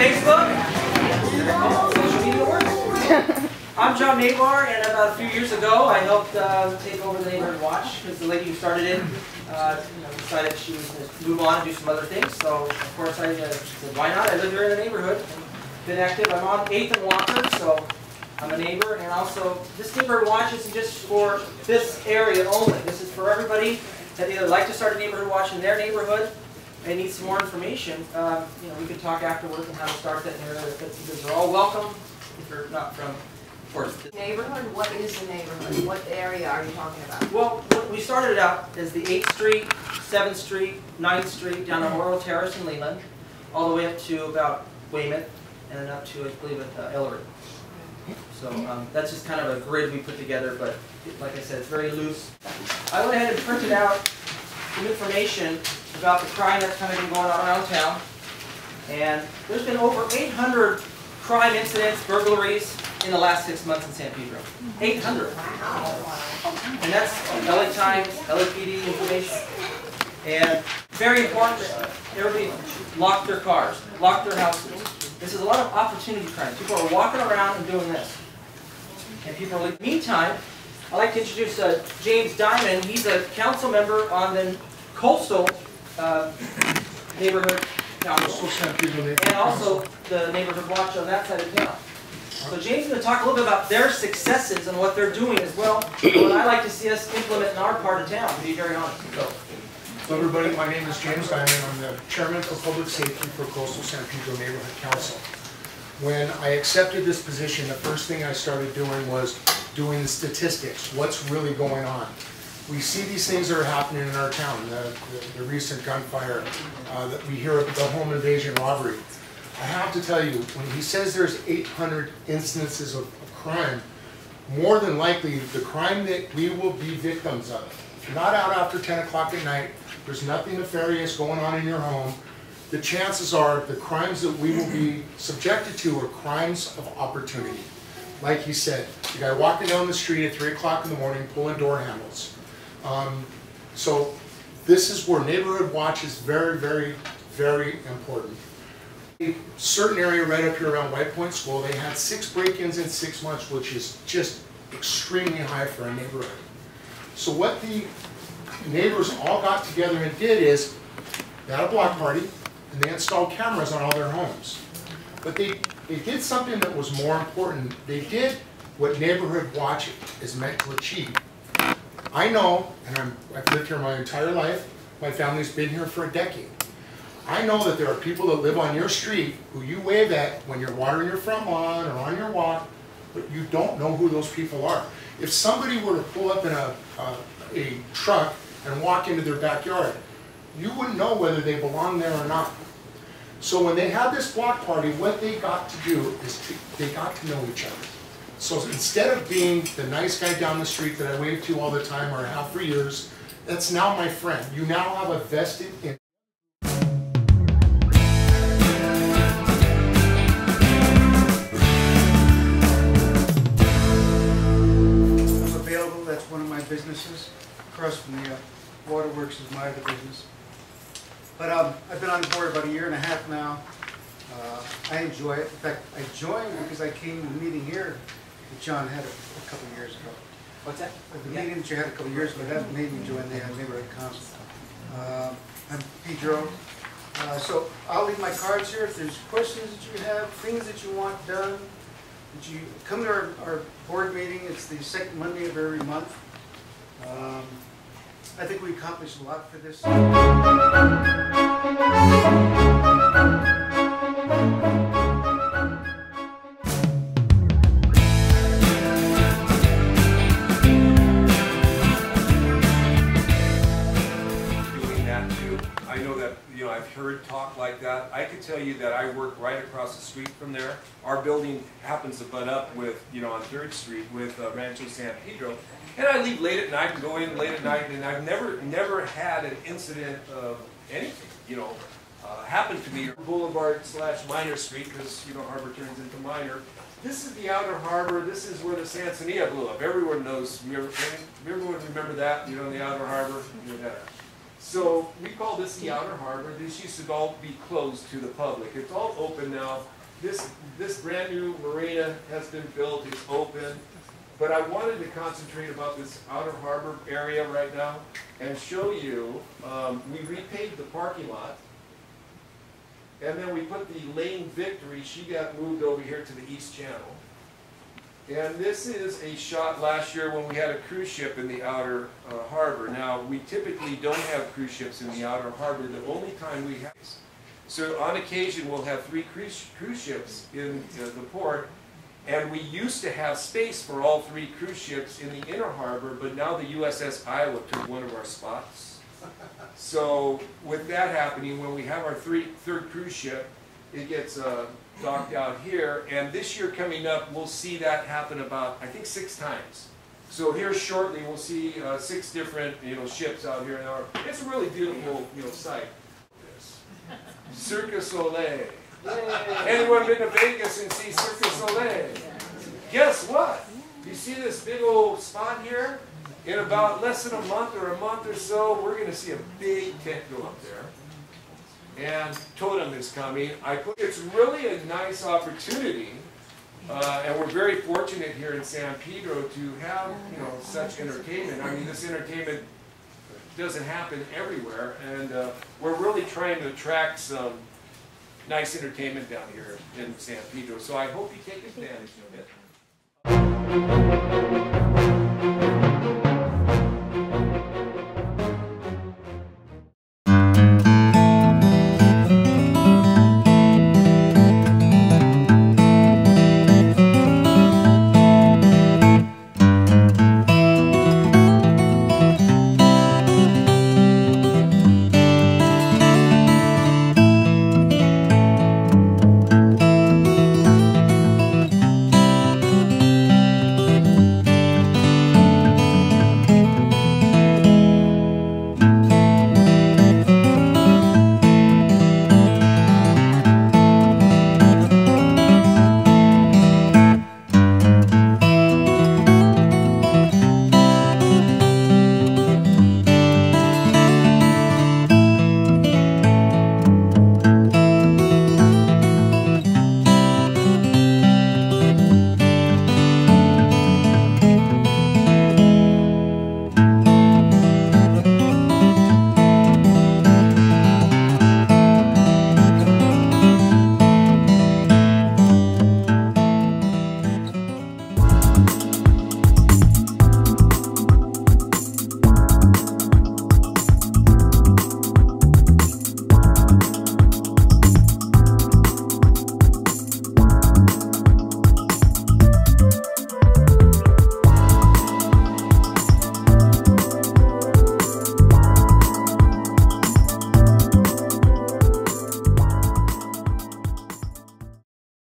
Facebook, social media works. I'm John Mavar, and about a few years ago, I helped uh, take over the Neighborhood Watch because the lady who started it uh, you know, decided she was going to move on and do some other things. So, of course, I uh, said, why not? I live here in the neighborhood. and Been active. I'm on 8th and Walker, so I'm a neighbor. And also, this Neighborhood Watch isn't just for this area only. This is for everybody that either like to start a neighborhood watch in their neighborhood and need some more information. Um, you know, we could talk afterwards on how to start that in their because they're all welcome if you're not from of course. Neighborhood, what is the neighborhood? What area are you talking about? Well, we started out as the 8th Street, 7th Street, 9th Street, down to Laurel Terrace in Leland, all the way up to about Weymouth, and then up to, I believe, at uh, Ellery. So um, that's just kind of a grid we put together, but like I said, it's very loose. I went ahead and printed out some information about the crime that's kind of been going on around town. And there's been over 800 crime incidents, burglaries, in the last six months in San Pedro. 800. And that's LA Times, LAPD information. And very important that everybody lock their cars, lock their houses. This is a lot of opportunity crime. People are walking around and doing this. And people are meantime, I'd like to introduce uh, James Diamond. He's a council member on the coastal uh, neighborhood council. And also the neighborhood watch on that side of town. So James is going to talk a little bit about their successes and what they're doing as well. and what I like to see us implement in our part of town, to be very honest. So. So everybody, my name is James Diamond. I'm the Chairman for Public Safety for Coastal San Pedro Neighborhood Council. When I accepted this position, the first thing I started doing was doing the statistics. What's really going on? We see these things that are happening in our town, the, the, the recent gunfire, uh, that we hear of the home invasion robbery. I have to tell you, when he says there's 800 instances of, of crime, more than likely the crime that we will be victims of. If you're not out after 10 o'clock at night, there's nothing nefarious going on in your home, the chances are the crimes that we will be subjected to are crimes of opportunity. Like he said, the guy walking down the street at 3 o'clock in the morning pulling door handles. Um, so this is where neighborhood watch is very, very, very important a certain area right up here around White Point School, they had six break-ins in six months, which is just extremely high for a neighborhood. So what the neighbors all got together and did is, they had a block party, and they installed cameras on all their homes. But they, they did something that was more important. They did what Neighborhood Watch is meant to achieve. I know, and I'm, I've lived here my entire life, my family's been here for a decade. I know that there are people that live on your street who you wave at when you're watering your front lawn or on your walk, but you don't know who those people are. If somebody were to pull up in a, a, a truck and walk into their backyard, you wouldn't know whether they belong there or not. So when they had this block party, what they got to do is to, they got to know each other. So instead of being the nice guy down the street that I wave to all the time or have for years, that's now my friend. You now have a vested in available, that's one of my businesses. Across from the uh, Waterworks is my other business. But um, I've been on board about a year and a half now. Uh, I enjoy it. In fact, I joined because I came to the meeting here that John had a, a couple of years ago. What's that? The yeah. meeting that you had a couple of years ago, that made me join the neighborhood council. Uh, I'm Pedro. Uh, so I'll leave my cards here. If there's questions that you have, things that you want done, that you come to our, our board meeting. It's the second Monday of every month. Um, I think we accomplished a lot for this. I've heard talk like that. I could tell you that I work right across the street from there. Our building happens to butt up with, you know, on 3rd Street with uh, Rancho San Pedro. And I leave late at night and go in late at night, and I've never, never had an incident of anything, you know, uh, happen to me. Boulevard slash Miner Street, because, you know, Harbor turns into Miner. This is the outer harbor. This is where the Sansinena blew up. Everyone knows, everyone remember that, you know, the outer harbor. You know, that So we call this the outer harbor. This used to all be closed to the public. It's all open now. This, this brand new marina has been built, it's open. But I wanted to concentrate about this outer harbor area right now and show you, um, we repaved the parking lot. And then we put the Lane Victory, she got moved over here to the east channel. And this is a shot last year when we had a cruise ship in the outer uh, harbor. Now, we typically don't have cruise ships in the outer harbor. The only time we have, so on occasion, we'll have three cruise, cruise ships in uh, the port. And we used to have space for all three cruise ships in the inner harbor, but now the USS Iowa took one of our spots. So with that happening, when we have our three, third cruise ship, it gets uh, docked out here. And this year coming up, we'll see that happen about, I think, six times. So here shortly, we'll see uh, six different, you know, ships out here in our, it's a really beautiful, you know, sight. Cirque du Soleil. Anyone been to Vegas and see Cirque du Soleil? Guess what? You see this big old spot here? In about less than a month or a month or so, we're gonna see a big tent go up there. And Totem is coming. I put, it's really a nice opportunity, uh, and we're very fortunate here in San Pedro to have, you know, such entertainment. I mean, this entertainment doesn't happen everywhere, and uh, we're really trying to attract some nice entertainment down here in San Pedro. So I hope you take advantage of it.